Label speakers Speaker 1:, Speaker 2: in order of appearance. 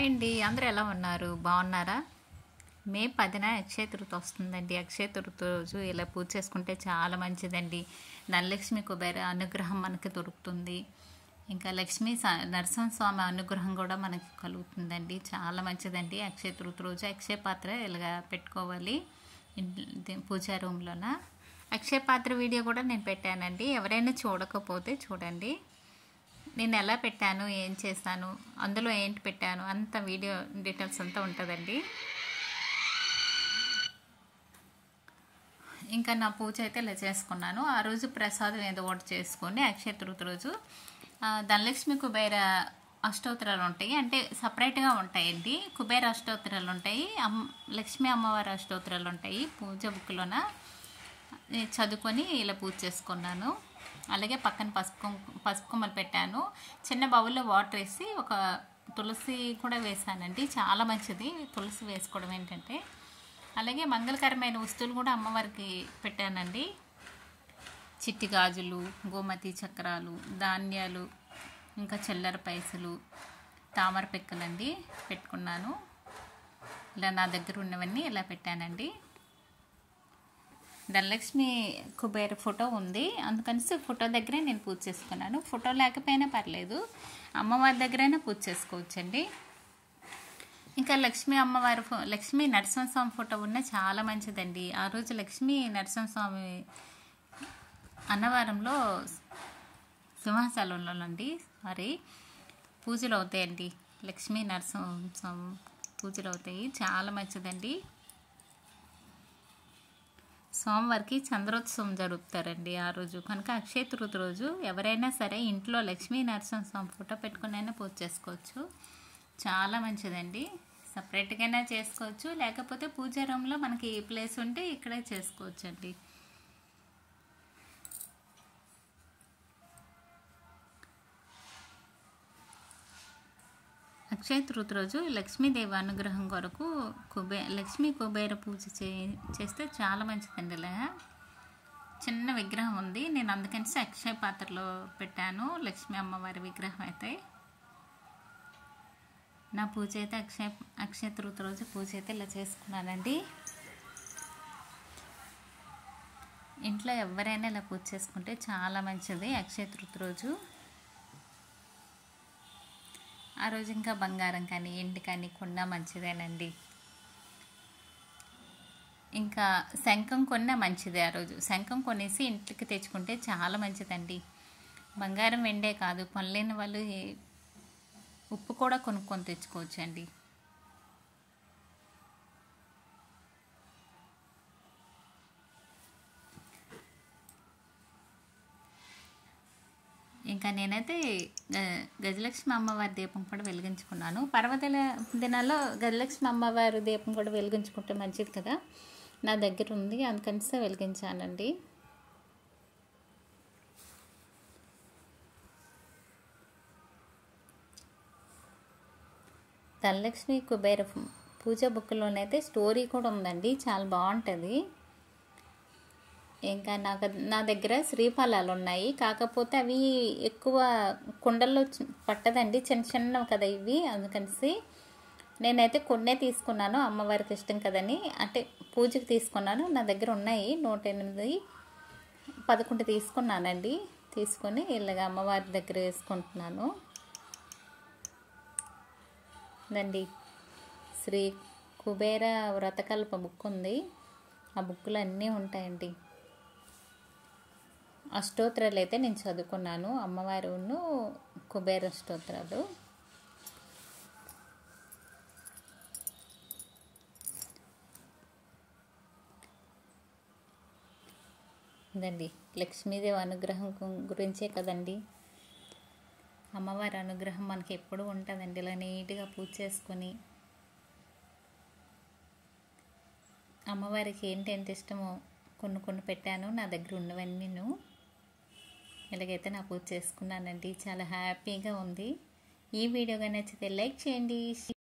Speaker 1: Hi అండి. అందరూ ఎలా ఉన్నారు? బాగున్నారా? మే పదిన అక్షయ తృతి వస్తుందండి. అక్షయ తృతి రోజు ఇలా పూజ చేసుకుంటే చాలా మంచిదండి. ధనలక్ష్మి కుబేర అనుగ్రహం మనకి దొరుకుతుంది. ఇంకా లక్ష్మీ నరసింహస్వామి అనుగ్రహం కూడా మనకి కలుగుతుందండి. చాలా మంచిదండి అక్షయ తృతి రోజు. అక్షయ పాత్ర ఇలాగా పెట్టుకోవాలి. పూజా రూమ్లోన? అక్షయ పాత్ర వీడియో కూడా నేను పెట్టానండి. ఎవరైనా చూడకపోతే చూడండి. నేను ఎలా పెట్టాను ఏం చేశాను అందులో ఏంటి పెట్టాను అంత వీడియో డీటెయిల్స్ అంతా ఉంటుందండి. ఇంకా నా పూజ అయితే ఇలా చేసుకున్నాను. ఆ రోజు ప్రసాదం ఏదో ఒకటి చేసుకొని అక్షయ తృతి రోజు ధనలక్ష్మి కుబేర అష్టోత్తరాలు ఉంటాయి. అంటే సపరేట్గా ఉంటాయండి. కుబేర అష్టోత్తరాలు ఉంటాయి అమ్ లక్ష్మీ అమ్మవారి అష్టోత్తరాలు ఉంటాయి పూజ బుక్లోన చదువుకొని ఇలా పూజ చేసుకున్నాను. అలాగే పక్కన పసుపు పసుపు కొమ్మలు పెట్టాను. చిన్న బౌల్లో వాటర్ వేసి ఒక తులసి కూడా వేసానండి. చాలా మంచిది తులసి వేసుకోవడం ఏంటంటే. అలాగే మంగళకరమైన వస్తువులు కూడా అమ్మవారికి పెట్టానండి. చిట్టి గాజులు గోమతి చక్రాలు ధాన్యాలు ఇంకా చిల్లర పైసలు తామర పెక్కలండి పెట్టుకున్నాను. ఇలా నా దగ్గర ఉన్నవన్నీ ఇలా పెట్టానండి. ధనలక్ష్మి కుబేర ఫోటో ఉంది. అందుకని ఫోటో దగ్గరే నేను పూజ చేసుకున్నాను. ఫోటో లేకపోయినా పర్లేదు. అమ్మవారి దగ్గరైనా పూజ చేసుకోవచ్చండి. ఇంకా లక్ష్మీ అమ్మవారి ఫో లక్ష్మీ నరసింహస్వామి ఫోటో ఉన్న చాలా మంచిదండి. ఆ రోజు లక్ష్మీ నరసింహస్వామి అన్నవరంలో సింహాచలంలోనండి సారీ పూజలు అవుతాయండి. లక్ష్మీ నరసింహస్వామి పూజలు అవుతాయి. చాలా మంచిదండి. సోమవారికి చంద్రోత్సవం జరుపుతారండి ఆ రోజు. కనుక అక్షయ తృతి రోజు ఎవరైనా సరే ఇంట్లో లక్ష్మీ నరసింహస్వామి ఫోటో పెట్టుకుని అయినా పూజ చేసుకోవచ్చు. చాలా మంచిదండి. సపరేట్గానే చేసుకోవచ్చు. లేకపోతే పూజా రూమ్లో మనకి ప్లేస్ ఉంటే ఇక్కడే చేసుకోవచ్చు అండి అక్షయ తృతి రోజు లక్ష్మీదేవి అనుగ్రహం కొరకు కుబే లక్ష్మీ కుబేర పూజ చే చేస్తే చాలా మంచిదండి ఇలా. చిన్న విగ్రహం ఉంది. నేను అందుకని అక్షయ పాత్రలో పెట్టాను. లక్ష్మీ అమ్మవారి విగ్రహం అయితే. నా పూజ అయితే అక్షయ అక్షయ తృతి రోజు పూజ అయితే ఇలా చేసుకున్నానండి. ఇంట్లో ఎవరైనా ఇలా పూజ చేసుకుంటే చాలా మంచిది. అక్షయ తృతి రోజు ఆ రోజు ఇంకా బంగారం కానీ ఎండి కానీ కొన్నా మంచిదేనండి. ఇంకా శంఖం కొన్నా మంచిదే ఆ రోజు. శంఖం కొనేసి ఇంటికి తెచ్చుకుంటే చాలా మంచిదండి. బంగారం వెండే కాదు పనిలేని వాళ్ళు ఉప్పు కూడా కొనుక్కొని తెచ్చుకోవచ్చండి. ఇంకా నేనైతే గజలక్ష్మి అమ్మవారి దీపం కూడా వెలిగించుకున్నాను. పర్వదిన దినాల్లో గజలక్ష్మి అమ్మవారి దీపం కూడా వెలిగించుకుంటే మంచిది కదా? నా దగ్గర ఉంది అందుకనిసే వెలిగించానండి. ధనలక్ష్మి కుబేర పూజ బుక్లోనైతే స్టోరీ కూడా ఉందండి చాలా బాగుంటుంది. ఇంకా నాకు నా దగ్గర శ్రీఫలాలు ఉన్నాయి. కాకపోతే అవి ఎక్కువ కుండల్లో పట్టదండి. చిన్న చిన్నవి కదా ఇవి. అందుకనేసి నేనైతే కొన్నే తీసుకున్నాను. అమ్మవారికి ఇష్టం కదని. అంటే పూజకి తీసుకున్నాను. నా దగ్గర ఉన్నాయి. నూట ఎనిమిది పదకొండు తీసుకున్నానండి. తీసుకొని ఇలాగ అమ్మవారి దగ్గర వేసుకుంటున్నాను. దండి శ్రీ కుబేర వ్రతకల్ప బుక్ ఉంది. ఆ బుక్కులు అన్నీ ఉంటాయండి. అష్టోత్తరాలు అయితే నేను చదువుకున్నాను. అమ్మవారును కుబేర అష్టోత్తరాలు ఉందండి లక్ష్మీదేవి అనుగ్రహం గురించే కదండి. అమ్మవారి అనుగ్రహం మనకి ఎప్పుడూ ఉంటుందండి. ఇలా నీట్గా పూజ చేసుకొని. అమ్మవారికి ఏంటి ఎంత ఇష్టమో కొన్ని కొన్ని పెట్టాను. నా దగ్గర ఉన్నవన్నీ నేను ఇలాగైతే నా పూజ చేసుకున్నానండి. చాలా హ్యాపీగా ఉంది. ఈ వీడియో కానీ నచ్చితే లైక్ చేయండి.